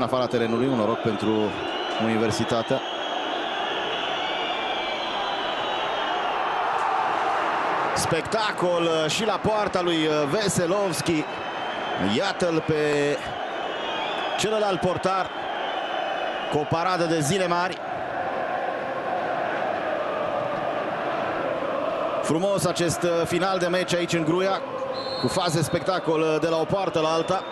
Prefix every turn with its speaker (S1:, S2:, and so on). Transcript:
S1: În afara terenului, un noroc pentru Universitatea. Spectacol uh, și la poarta lui uh, Veselovski. Iată-l pe celălalt portar cu o paradă de zile mari. Frumos acest uh, final de meci aici în Gruia, cu faze spectacol de la o poartă la alta.